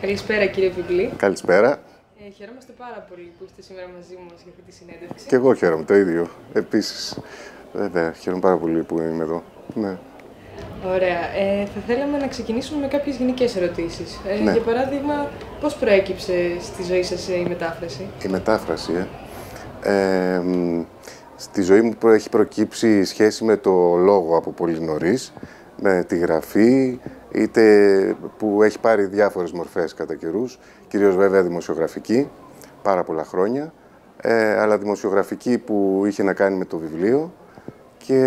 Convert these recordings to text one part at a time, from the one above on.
Καλησπέρα κύριε Βιβλή. Καλησπέρα. Ε, χαιρόμαστε πάρα πολύ που είστε σήμερα μαζί μας για αυτή τη συνέντευξη. Και εγώ χαίρομαι το ίδιο. Επίσης, βέβαια, χαίρομαι πάρα πολύ που είμαι εδώ. Ναι. Ωραία. Ε, θα θέλαμε να ξεκινήσουμε με κάποιες γενικές ερωτήσεις. Ε, Ναι. Για παράδειγμα, πώς προέκυψε στη ζωή σας ε, η μετάφραση; Η μετάφραση, ε. ε μ, στη ζωή μου προ- έχει προκύψει η σχέση με το λόγο από πολύ νωρίς, με τη γραφή, είτε που έχει πάρει διάφορες μορφές κατά καιρούς, κυρίως βέβαια δημοσιογραφική, πάρα πολλά χρόνια, ε, αλλά δημοσιογραφική που είχε να κάνει με το βιβλίο και,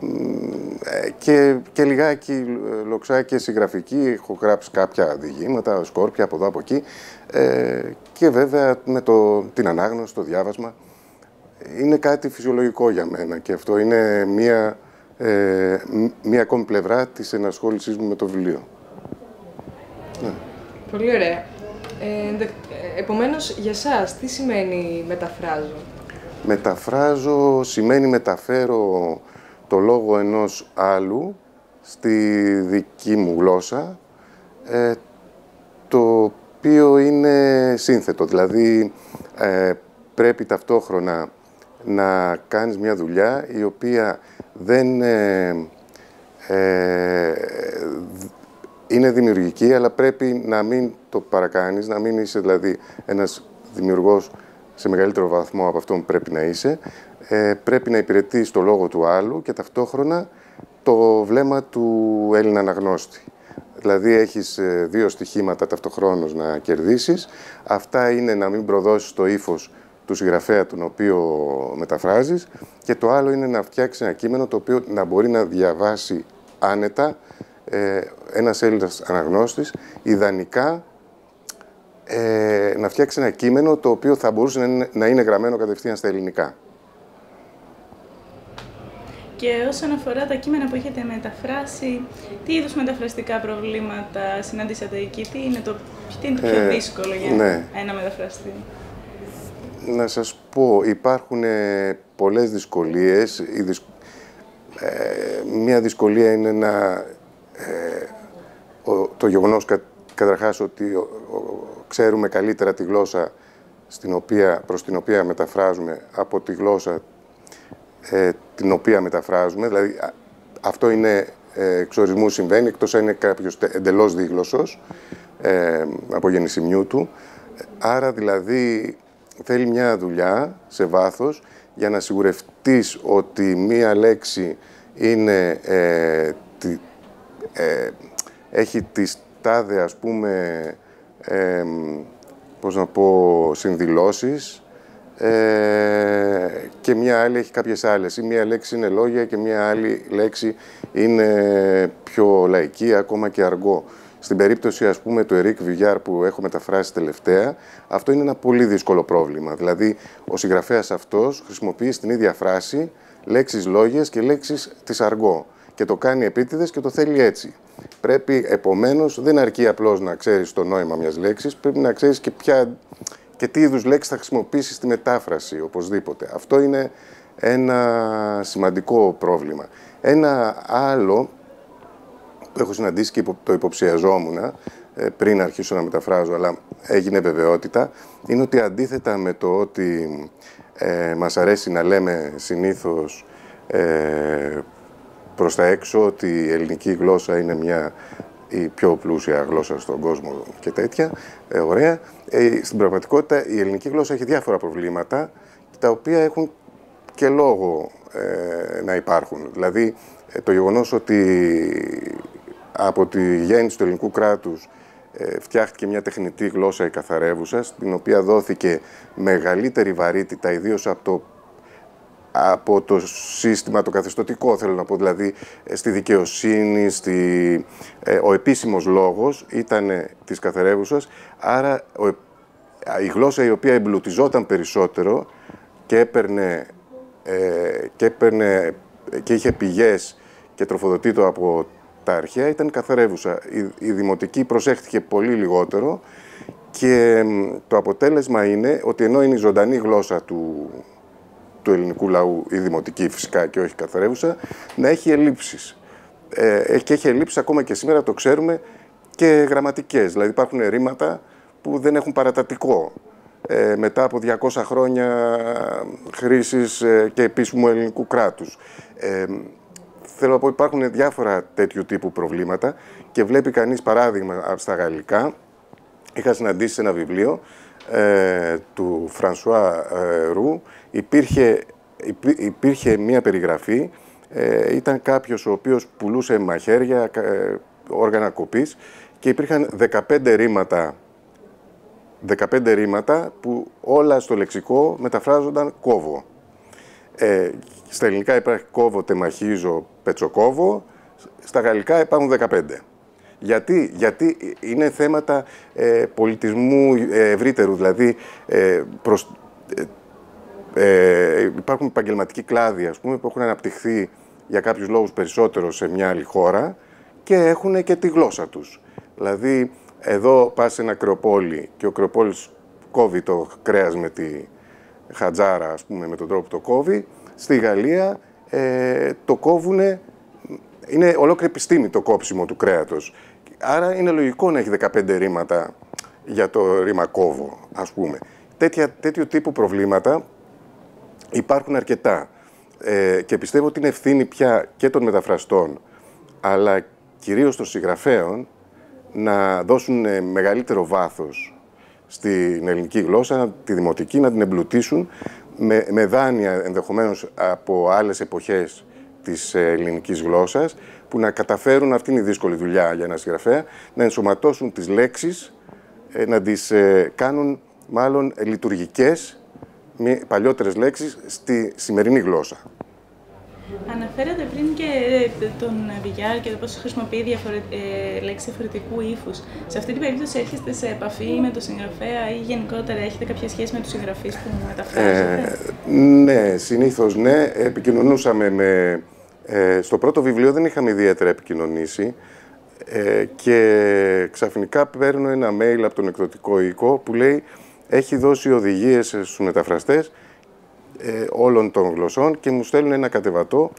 μ, ε, και, και λιγάκι ε, λοξά και συγγραφική. Έχω γράψει κάποια διηγήματα, σκόρπια από εδώ από εκεί ε, και βέβαια με το, την ανάγνωση, το διάβασμα. Είναι κάτι φυσιολογικό για μένα και αυτό είναι μία, ε, μ- μία ακόμη πλευρά της ενασχόλησής μου με το βιβλίο. Πολύ ωραία. Ε, δε- ε, επομένως, για σας, τι σημαίνει μεταφράζω; Μεταφράζω σημαίνει μεταφέρω το λόγο ενός άλλου στη δική μου γλώσσα, ε, το οποίο είναι σύνθετο. Δηλαδή, ε, πρέπει ταυτόχρονα να κάνεις μια δουλειά η οποία δεν ε, ε, είναι δημιουργική, αλλά πρέπει να μην το παρακάνεις, να μην είσαι δηλαδή ένας δημιουργός σε μεγαλύτερο βαθμό από αυτόν που πρέπει να είσαι. Ε, πρέπει να υπηρετείς το λόγο του άλλου και ταυτόχρονα το βλέμμα του Έλληνα αναγνώστη. Δηλαδή έχεις ε, δύο στοιχήματα ταυτοχρόνως να κερδίσεις. Αυτά είναι να μην προδώσεις το ύφος του συγγραφέα τον οποίο μεταφράζεις και το άλλο είναι να φτιάξει ένα κείμενο το οποίο να μπορεί να διαβάσει άνετα ε, ένας Έλληνας αναγνώστης, ιδανικά ε, να φτιάξει ένα κείμενο το οποίο θα μπορούσε να είναι, να είναι γραμμένο κατευθείαν στα ελληνικά. Και όσον αφορά τα κείμενα που έχετε μεταφράσει, τι είδους μεταφραστικά προβλήματα συναντήσατε εκεί, τι είναι το, τι είναι το πιο Ε, δύσκολο για ναι. ένα μεταφραστή; Να σας πω, υπάρχουν ε, πολλές δυσκολίες. Η δυσ- ε, μία δυσκολία είναι να, ε, ο- το γεγονός κα, καταρχάς ότι ο- ο- ξέρουμε καλύτερα τη γλώσσα στην οποία, προς την οποία μεταφράζουμε από τη γλώσσα ε, την οποία μεταφράζουμε. Δηλαδή, α- αυτό είναι ε, εξορισμού συμβαίνει, εκτός αν είναι κάποιος τε- εντελώς δίγλωσσος ε, από γεννησιμιού του. Άρα, δηλαδή, θέλει μια δουλειά σε βάθος για να σιγουρευτείς ότι μία λέξη είναι, ε, τη- ε, έχει τις τάδε, ας πούμε, ε, πώς να πω, συνδηλώσεις ε, και μία άλλη έχει κάποιες άλλες. Ή μία λέξη είναι λόγια και μία άλλη λέξη είναι πιο λαϊκή, ακόμα και αργό. Στην περίπτωση, ας πούμε, του Ερικ Βιγιάρ που έχω μεταφράσει τελευταία, αυτό είναι ένα πολύ δύσκολο πρόβλημα. Δηλαδή, ο συγγραφέας αυτός χρησιμοποιεί στην ίδια φράση λέξεις λόγιες και λέξεις της αργό. Και το κάνει επίτηδες και το θέλει έτσι. Πρέπει, επομένως, δεν αρκεί απλώς να ξέρεις το νόημα μιας λέξης, πρέπει να ξέρεις και ποια και τι είδους λέξεις θα χρησιμοποιήσεις στη μετάφραση, οπωσδήποτε. Αυτό είναι ένα σημαντικό πρόβλημα. Ένα άλλο που έχω συναντήσει και υπο- το υποψιαζόμουν ε, πριν αρχίσω να μεταφράζω, αλλά έγινε βεβαιότητα, είναι ότι αντίθετα με το ότι ε, μας αρέσει να λέμε συνήθως ε, προς τα έξω ότι η ελληνική γλώσσα είναι μια η πιο πλούσια γλώσσα στον κόσμο και τέτοια, ε, ωραία. Ε, στην πραγματικότητα η ελληνική γλώσσα έχει διάφορα προβλήματα τα οποία έχουν και λόγο ε, να υπάρχουν. Δηλαδή ε, το γεγονός ότι από τη γέννηση του ελληνικού κράτους ε, φτιάχτηκε μια τεχνητή γλώσσα η καθαρεύουσα, στην οποία δόθηκε μεγαλύτερη βαρύτητα, ιδίως από το από το σύστημα το καθεστωτικό, θέλω να πω, δηλαδή ε, στη δικαιοσύνη, στη, ε, ο επίσημος λόγος ήταν ε, της καθαρεύουσας, άρα ο, ε, η γλώσσα η οποία εμπλουτιζόταν περισσότερο και έπαιρνε, ε, και, έπαιρνε, και είχε πηγές και τροφοδοτήτο από τα αρχαία ήταν η καθαρεύουσα. Η, η δημοτική προσέχτηκε πολύ λιγότερο και μ, το αποτέλεσμα είναι ότι ενώ είναι η ζωντανή γλώσσα του, του ελληνικού λαού, η δημοτική φυσικά και όχι καθαρεύουσα, να έχει ελλείψεις. Ε, και έχει ελλείψεις ακόμα και σήμερα, το ξέρουμε, και γραμματικές. Δηλαδή υπάρχουν ρήματα που δεν έχουν παρατατικό. Ε, μετά από 200 χρόνια χρήσης ε, και επίσημου ελληνικού κράτους. Ε, θέλω να πω υπάρχουν διάφορα τέτοιου τύπου προβλήματα και βλέπει κανείς παράδειγμα στα γαλλικά. Είχα συναντήσει ένα βιβλίο ε, του Φρανσουά Ρου. Υπήρχε, υπήρχε μία περιγραφή. Ε, ήταν κάποιος ο οποίος πουλούσε μαχαίρια, όργανα κοπής και υπήρχαν 15 ρήματα 15 ρήματα που όλα στο λεξικό μεταφράζονταν κόβο. Ε, στα ελληνικά υπάρχει κόβο, τεμαχίζω, πετσοκόβο. Στα γαλλικά υπάρχουν 15. Γιατί, γιατί είναι θέματα ε, πολιτισμού ε, ευρύτερου, δηλαδή ε, προς, ε, υπάρχουν επαγγελματικοί κλάδοι ας πούμε, που έχουν αναπτυχθεί για κάποιους λόγους περισσότερο σε μια άλλη χώρα και έχουν και τη γλώσσα τους. Δηλαδή, εδώ πας σε ένα κρεοπόλι και ο κρεοπόλης κόβει το κρέας με τη χατζάρα, ας πούμε, με τον τρόπο που το κόβει. Στη Γαλλία ε, το κόβουνε, είναι ολόκληρη επιστήμη το κόψιμο του κρέατος. Άρα είναι λογικό να έχει 15 ρήματα για το ρήμα κόβο, ας πούμε. Τέτοια, τέτοιου τύπου προβλήματα υπάρχουν αρκετά. Ε, και πιστεύω ότι είναι ευθύνη πια και των μεταφραστών, αλλά κυρίως των συγγραφέων, να δώσουν ε, μεγαλύτερο βάθος στην ελληνική γλώσσα, τη δημοτική, να την εμπλουτίσουν με, με δάνεια ενδεχομένως από άλλες εποχές της ε, ελληνικής γλώσσας, που να καταφέρουν, αυτή είναι η δύσκολη δουλειά για ένα συγγραφέα, να ενσωματώσουν τις λέξεις, ε, να τις κάνουν μάλλον λειτουργικές, παλιότερες λέξεις, στη σημερινή γλώσσα. Αναφέρατε πριν και ε, τον Βιγιάρ και το πώς χρησιμοποιεί διαφορε... ε, λέξεις διαφορετικού ύφους. Σε αυτή την περίπτωση έρχεστε σε επαφή με τον συγγραφέα ή γενικότερα έχετε κάποια σχέση με τους συγγραφείς που μεταφράζετε. Ε, ναι, συνήθως ναι. Επικοινωνούσαμε με... Ε, στο πρώτο βιβλίο δεν είχαμε ιδιαίτερα επικοινωνήσει ε, και ξαφνικά παίρνω ένα mail από τον εκδοτικό οίκο που λέει έχει δώσει οδηγίες στους μεταφραστές ε, όλων των γλωσσών και μου στέλνουν ένα κατεβατό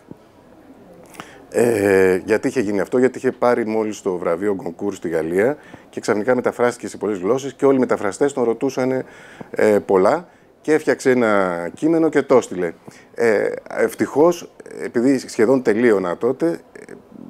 ε, γιατί είχε γίνει αυτό, γιατί είχε πάρει μόλις το βραβείο Γκονκούρ στη Γαλλία και ξαφνικά μεταφράστηκε σε πολλές γλώσσες και όλοι οι μεταφραστές τον ρωτούσαν ε, πολλά και έφτιαξε ένα κείμενο και το έστειλε. Ε, ευτυχώς, επειδή σχεδόν τελείωνα τότε,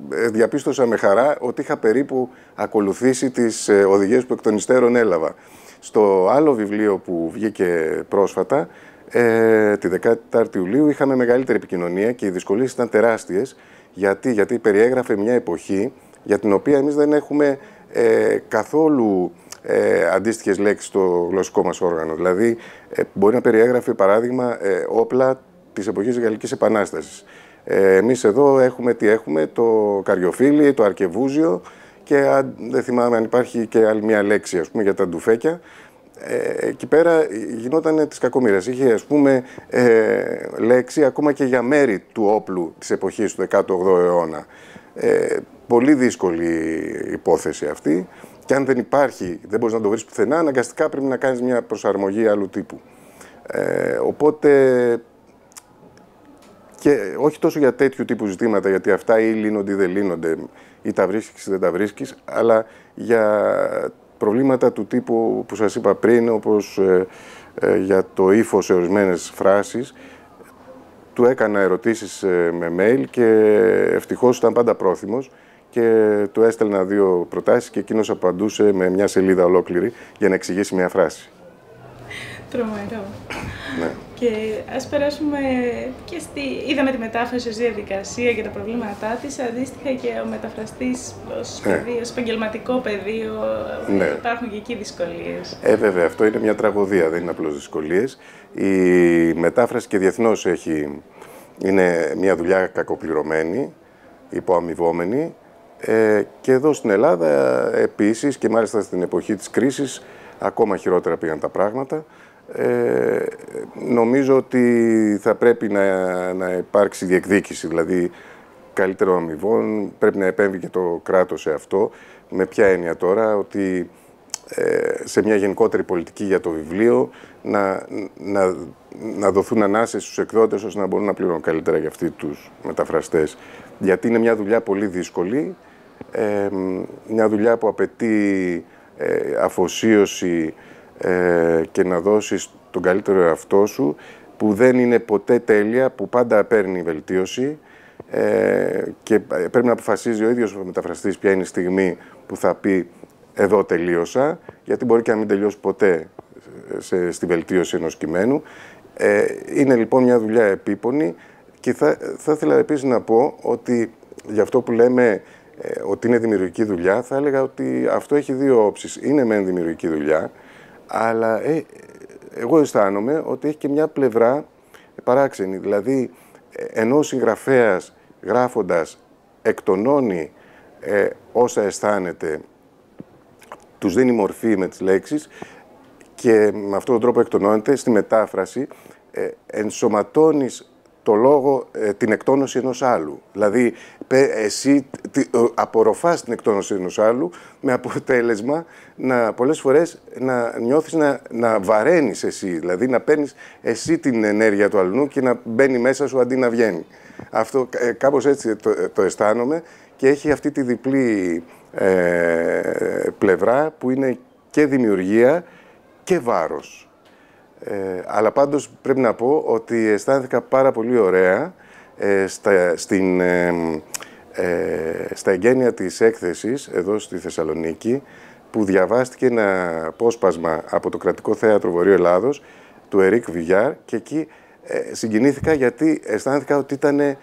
ε, διαπίστωσα με χαρά ότι είχα περίπου ακολουθήσει τις ε, οδηγίες που εκ των υστέρων έλαβα. Στο άλλο βιβλίο που βγήκε πρόσφατα, ε, τη 14η Ιουλίου είχαμε μεγαλύτερη επικοινωνία και οι δυσκολίες ήταν τεράστιες. Γιατί, γιατί περιέγραφε μια εποχή για την οποία εμείς δεν έχουμε ε, καθόλου ε, αντίστοιχες λέξεις στο γλωσσικό μας όργανο. Δηλαδή, ε, μπορεί να περιέγραφε, παράδειγμα, ε, όπλα της εποχής της Γαλλικής Επανάστασης. Ε, εμείς εδώ έχουμε τι έχουμε, το καριοφίλι, το αρκεβούζιο και δεν θυμάμαι αν υπάρχει και άλλη μια λέξη, ας πούμε, για τα ντουφέκια ε, εκεί πέρα γινόταν τις κακομοίρες. Είχε, ας πούμε, ε, λέξη ακόμα και για μέρη του όπλου της εποχής του 18ου αιώνα. Ε, πολύ δύσκολη υπόθεση αυτή. Και αν δεν υπάρχει, δεν μπορείς να το βρεις πουθενά, αναγκαστικά πρέπει να κάνεις μια προσαρμογή άλλου τύπου. Ε, οπότε, και όχι τόσο για τέτοιου τύπου ζητήματα, γιατί αυτά ή λύνονται ή δεν λύνονται, ή τα βρίσκεις ή δεν τα βρίσκεις, αλλά για προβλήματα του τύπου που σας είπα πριν, όπως ε, ε, για το ύφο σε ορισμένες φράσεις, του έκανα ερωτήσεις ε, με mail και ευτυχώς ήταν πάντα πρόθυμος και του έστελνα δύο προτάσεις και εκείνος απαντούσε με μια σελίδα ολόκληρη για να εξηγήσει μια φράση. Τρομερό. Ναι. Και ας περάσουμε και στη... Είδαμε τη μετάφραση ως διαδικασία και τα προβλήματά της, αντίστοιχα και ο μεταφραστής ως, ναι. παιδί, ως επαγγελματικό πεδίο, ναι. υπάρχουν και εκεί δυσκολίες. Ε, βέβαια, αυτό είναι μια τραγωδία, δεν είναι απλώς δυσκολίες. Η μετάφραση και διεθνώς έχει... είναι μια δουλειά κακοπληρωμένη, υποαμοιβόμενη, ε, και εδώ στην Ελλάδα επίσης και μάλιστα στην εποχή της κρίσης ακόμα χειρότερα πήγαν τα πράγματα. Ε, νομίζω ότι θα πρέπει να, να υπάρξει διεκδίκηση, δηλαδή καλύτερων αμοιβών, πρέπει να επέμβει και το κράτος σε αυτό. Με ποια έννοια τώρα, ότι ε, σε μια γενικότερη πολιτική για το βιβλίο να, να, να δοθούν ανάσες στους εκδότες ώστε να μπορούν να πληρώνουν καλύτερα για αυτοί τους μεταφραστές. Γιατί είναι μια δουλειά πολύ δύσκολη μια δουλειά που απαιτεί ε, αφοσίωση ε, και να δώσεις τον καλύτερο εαυτό σου, που δεν είναι ποτέ τέλεια, που πάντα παίρνει βελτίωση ε, και πρέπει να αποφασίζει ο ίδιος ο μεταφραστής ποια είναι η στιγμή που θα πει εδώ τελείωσα, γιατί μπορεί και να μην τελειώσει ποτέ σε, στη βελτίωση ενός κειμένου. Ε, είναι λοιπόν μια δουλειά επίπονη και θα, θα ήθελα επίσης να πω ότι για αυτό που λέμε ε, ότι είναι δημιουργική δουλειά, θα έλεγα ότι αυτό έχει δύο όψεις. Είναι μεν δημιουργική δουλειά, αλλά ε, εγώ αισθάνομαι ότι έχει και μια πλευρά παράξενη. Δηλαδή, ε, ενώ ο συγγραφέας γράφοντας εκτονώνει ε, όσα αισθάνεται, τους δίνει μορφή με τις λέξεις και με αυτόν τον τρόπο εκτονώνεται στη μετάφραση, ε, ενσωματώνεις το λόγο, ε, την εκτόνωση ενός άλλου. Δηλαδή, εσύ απορροφάς την εκτόνωση ενός άλλου με αποτέλεσμα να, πολλές φορές να νιώθεις να, να βαραίνεις εσύ, δηλαδή να παίρνεις εσύ την ενέργεια του αλλού και να μπαίνει μέσα σου αντί να βγαίνει. Αυτό ε, κάπως έτσι το, το αισθάνομαι και έχει αυτή τη διπλή ε, πλευρά που είναι και δημιουργία και βάρος. Ε, αλλά πάντως πρέπει να πω ότι αισθάνθηκα πάρα πολύ ωραία ε, στα, στην, ε, ε, στα εγγένεια της έκθεσης εδώ στη Θεσσαλονίκη που διαβάστηκε ένα απόσπασμα από το Κρατικό Θέατρο Βορείου Ελλάδος του Ερικ Βιγιάρ και εκεί ε, συγκινήθηκα γιατί αισθάνθηκα ότι ήταν, ε,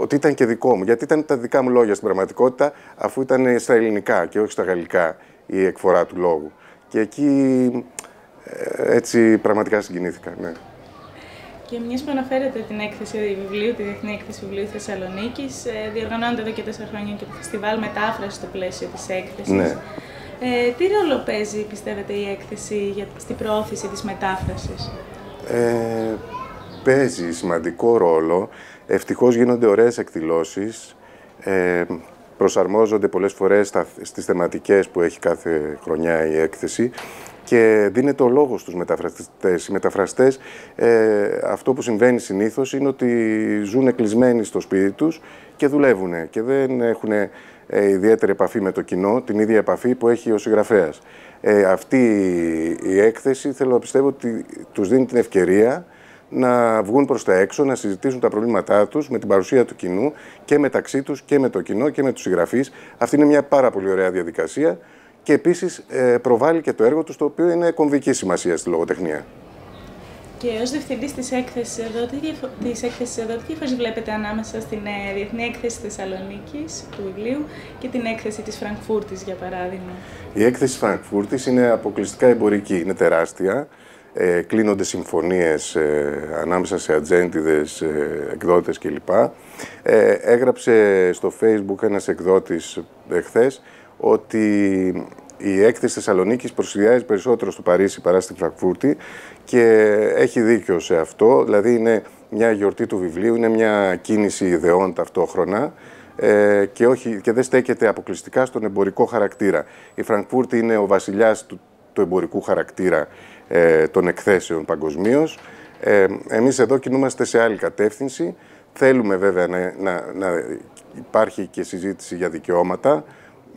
ότι ήταν και δικό μου. Γιατί ήταν τα δικά μου λόγια στην πραγματικότητα αφού ήταν στα ελληνικά και όχι στα γαλλικά η εκφορά του λόγου. Και εκεί έτσι πραγματικά συγκινήθηκα, ναι. Και μιας που αναφέρετε την έκθεση βιβλίου, τη Διεθνή Έκθεση Βιβλίου Θεσσαλονίκης, ε, διοργανώνεται εδώ και τέσσερα χρόνια και το φεστιβάλ μετάφρασης στο πλαίσιο της έκθεσης. Ναι. Ε, τι ρόλο παίζει, πιστεύετε, η έκθεση για, στην προώθηση της μετάφρασης; Ε, παίζει σημαντικό ρόλο. Ευτυχώς γίνονται ωραίες εκδηλώσεις. Ε, προσαρμόζονται πολλές φορές στις θεματικές που έχει κάθε χρονιά η έκθεση και δίνεται ο λόγος στους μεταφραστές. Οι μεταφραστές, ε, αυτό που συμβαίνει συνήθως είναι ότι ζουν κλεισμένοι στο σπίτι τους και δουλεύουν και δεν έχουν ε, ιδιαίτερη επαφή με το κοινό, την ίδια επαφή που έχει ο συγγραφέας. Ε, αυτή η έκθεση θέλω να πιστεύω ότι τους δίνει την ευκαιρία να βγουν προς τα έξω, να συζητήσουν τα προβλήματά τους με την παρουσία του κοινού και μεταξύ τους και με το κοινό και με τους συγγραφείς. Αυτή είναι μια πάρα πολύ ωραία διαδικασία και επίσης ε, προβάλλει και το έργο του, το οποίο είναι κομβική σημασία στη λογοτεχνία. Και ως διευθυντής της έκθεσης εδώ, τι, διαφο της έκθεσης εδώ, τι διαφορές βλέπετε ανάμεσα στην ε, Διεθνή Έκθεση Θεσσαλονίκης του βιβλίου και την έκθεση της Φραγκφούρτης, για παράδειγμα; Η έκθεση της Φραγκφούρτης είναι αποκλειστικά εμπορική, είναι τεράστια. Ε, κλείνονται συμφωνίες ε, ανάμεσα σε ατζέντιδες, ε, εκδότες κλπ. Ε, έγραψε στο facebook ένας εκδότης εχθές ότι η έκθεση Θεσσαλονίκης προσυδειάζει περισσότερο στο Παρίσι παρά στη Φραγκφούρτη και έχει δίκιο σε αυτό. Δηλαδή είναι μια γιορτή του βιβλίου, είναι μια κίνηση ιδεών ταυτόχρονα ε, και, όχι, και δεν στέκεται αποκλειστικά στον εμπορικό χαρακτήρα. Η Φραγκφούρτη είναι ο βασιλιάς του, του εμπορικού χαρακτήρα ε, των εκθέσεων παγκοσμίως. Ε, εμείς εδώ κινούμαστε σε άλλη κατεύθυνση. Θέλουμε βέβαια να, να, να υπάρχει και συζήτηση για δικαιώματα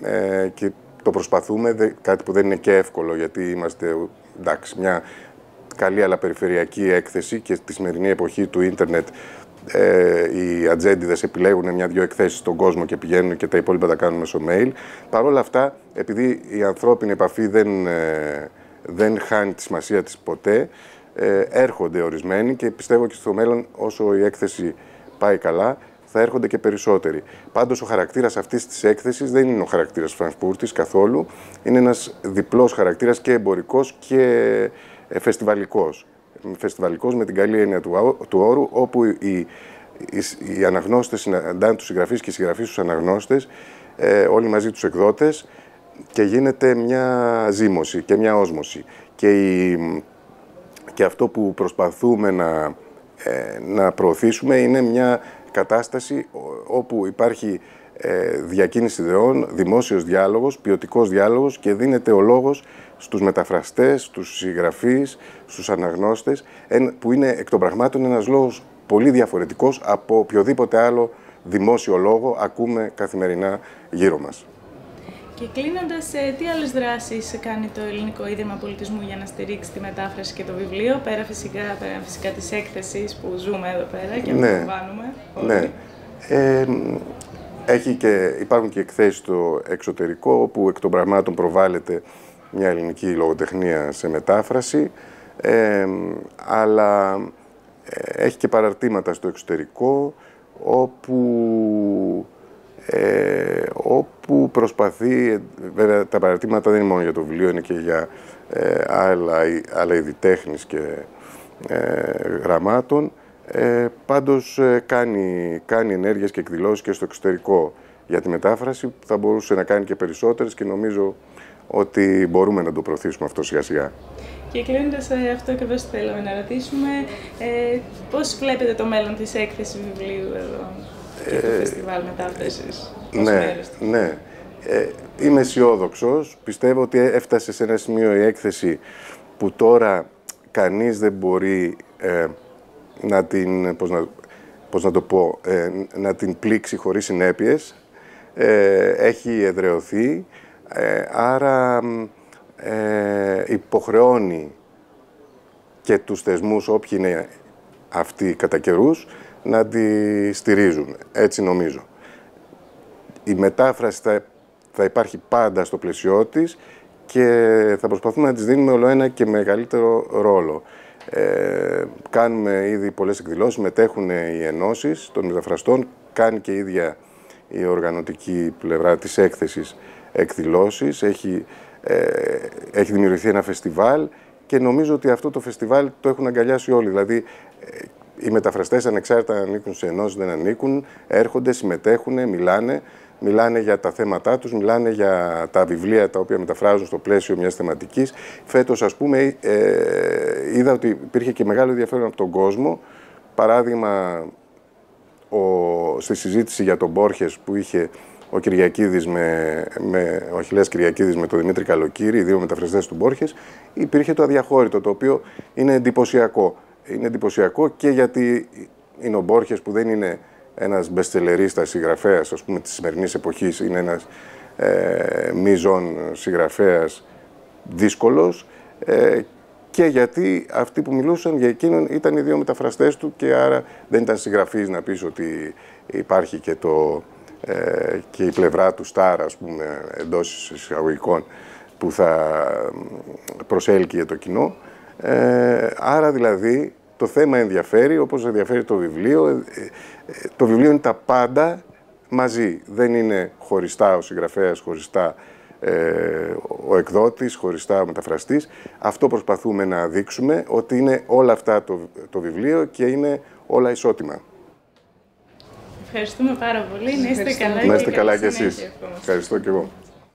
ε, και το προσπαθούμε, κάτι που δεν είναι και εύκολο γιατί είμαστε εντάξει, μια καλή αλλά περιφερειακή έκθεση και στη σημερινή εποχή του ίντερνετ ε, οι ατζέντιδες επιλέγουν μια-δυο εκθέσεις στον κόσμο και πηγαίνουν και τα υπόλοιπα τα κάνουν μέσω mail. Παρ' όλα αυτά, επειδή η ανθρώπινη επαφή δεν, ε, δεν χάνει τη σημασία της ποτέ, ε, έρχονται ορισμένοι και πιστεύω και στο μέλλον όσο η έκθεση πάει καλά, θα έρχονται και περισσότεροι. Πάντως, ο χαρακτήρας αυτής της έκθεσης δεν είναι ο χαρακτήρας Φραγκφούρτης καθόλου. Είναι ένας διπλός χαρακτήρας και εμπορικός και ε, φεστιβαλικός. Φεστιβαλικός με την καλή έννοια του, του όρου, όπου οι, οι, οι αναγνώστες συναντάνε τους συγγραφείς και οι συγγραφείς τους αναγνώστες, ε, όλοι μαζί τους εκδότες, και γίνεται μια ζήμωση και μια όσμωση. Και, η, και αυτό που προσπαθούμε να, ε, να προωθήσουμε είναι μια κατάσταση όπου υπάρχει ε, διακίνηση ιδεών, δημόσιος διάλογος, ποιοτικός διάλογος και δίνεται ο λόγος στους μεταφραστές, στους συγγραφείς, στους αναγνώστες, που είναι εκ των πραγμάτων ένας λόγος πολύ διαφορετικός από οποιοδήποτε άλλο δημόσιο λόγο ακούμε καθημερινά γύρω μας. Και κλείνοντας, ε, τι άλλες δράσεις κάνει το Ελληνικό Ίδρυμα Πολιτισμού για να στηρίξει τη μετάφραση και το βιβλίο, πέρα φυσικά, πέρα φυσικά της έκθεσης που ζούμε εδώ πέρα και ναι. απολαμβάνουμε. Ναι. Ε, έχει και, υπάρχουν και εκθέσεις στο εξωτερικό, όπου εκ των πραγμάτων προβάλλεται μια ελληνική λογοτεχνία σε μετάφραση, ε, αλλά έχει και παραρτήματα στο εξωτερικό, όπου ε, όπου προσπαθεί, βέβαια τα παρατήματα δεν είναι μόνο για το βιβλίο, είναι και για ε, άλλα, άλλα είδη τέχνης και ε, γραμμάτων, ε, πάντως ε, κάνει, κάνει ενέργειες και εκδηλώσεις και στο εξωτερικό για τη μετάφραση, θα μπορούσε να κάνει και περισσότερες και νομίζω ότι μπορούμε να το προωθήσουμε αυτό σιγά σιγά. Και κλείνοντας ε, αυτό ακριβώς θέλαμε να ρωτήσουμε, ε, πώς βλέπετε το μέλλον της έκθεσης βιβλίου εδώ; Και το φεστιβάλ μετάφρασης ναι, ναι. Ε, είμαι αισιόδοξος. Πιστεύω ότι έφτασε σε ένα σημείο η έκθεση που τώρα κανείς δεν μπορεί ε, να την, πώς να, πώς να το πω, ε, να την πλήξει χωρίς συνέπειες. Ε, έχει εδρεωθεί, άρα υποχρεώνει και τους θεσμούς, όποιοι είναι αυτοί κατά καιρούς, να τη στηρίζουν. Έτσι νομίζω. Η μετάφραση θα, θα υπάρχει πάντα στο πλαισιό της και θα προσπαθούμε να της δίνουμε όλο ένα και μεγαλύτερο ρόλο. Ε, κάνουμε ήδη πολλές εκδηλώσεις, μετέχουν οι ενώσεις των μεταφραστών, κάνει και η ίδια η οργανωτική πλευρά της έκθεσης εκδηλώσεις, έχει, ε, έχει δημιουργηθεί ένα φεστιβάλ και νομίζω ότι αυτό το φεστιβάλ το έχουν αγκαλιάσει όλοι. Δηλαδή, ε, οι μεταφραστές ανεξάρτητα αν ανήκουν σε ενώσεις δεν ανήκουν, έρχονται, συμμετέχουν, μιλάνε, μιλάνε για τα θέματά τους, μιλάνε για τα βιβλία τα οποία μεταφράζουν στο πλαίσιο μιας θεματικής. Φέτος, ας πούμε, ε, είδα ότι υπήρχε και μεγάλο ενδιαφέρον από τον κόσμο. Παράδειγμα, ο, στη συζήτηση για τον Μπόρχες που είχε ο Κυριακίδης με, με, ο Αχιλέας Κυριακίδης με τον Δημήτρη Καλοκύρη, οι δύο μεταφραστές του Μπόρχες, υπήρχε το αδιαχώρητο, το οποίο είναι εντυπωσιακό είναι εντυπωσιακό και γιατί είναι ο Μπόρχες που δεν είναι ένας μπεστελερίστας συγγραφέας, ας πούμε, της σημερινής εποχής, είναι ένας ε, μίζων συγγραφέας δύσκολος ε, και γιατί αυτοί που μιλούσαν για εκείνον ήταν οι δύο μεταφραστές του και άρα δεν ήταν συγγραφής να πεις ότι υπάρχει και, το, ε, και η πλευρά του στάρα, ας πούμε, εντός εισαγωγικών που θα προσέλκυε το κοινό. Ε, άρα δηλαδή το θέμα ενδιαφέρει, όπως ενδιαφέρει το βιβλίο. Ε, ε, το βιβλίο είναι τα πάντα μαζί. Δεν είναι χωριστά ο συγγραφέας, χωριστά ε, ο εκδότης, χωριστά ο μεταφραστής. Αυτό προσπαθούμε να δείξουμε, ότι είναι όλα αυτά το, το βιβλίο και είναι όλα ισότιμα. Ευχαριστούμε πάρα πολύ. Να είστε καλά, να είστε καλά και εσείς. Ευχαριστώ και εγώ.